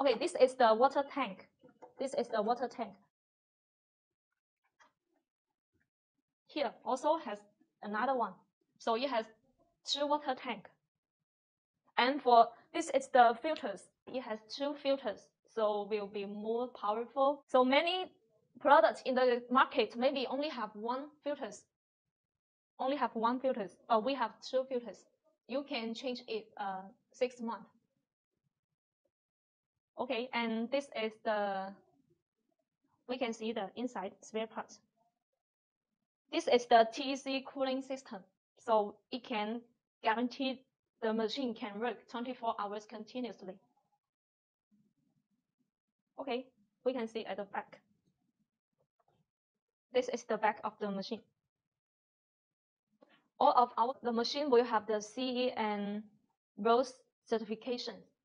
Okay, this is the water tank. This is the water tank. Here also has another one. So it has two water tank. And for this is the filters. It has two filters, so will be more powerful. So many products in the market maybe only have one filters. Only have one filters. But we have two filters. You can change it uh, six months. Okay, and this is the, we can see the inside spare parts. This is the TEC cooling system. So it can guarantee the machine can work 24 hours continuously. Okay, we can see at the back. This is the back of the machine. All of our the machine will have the CE and RoHS certifications.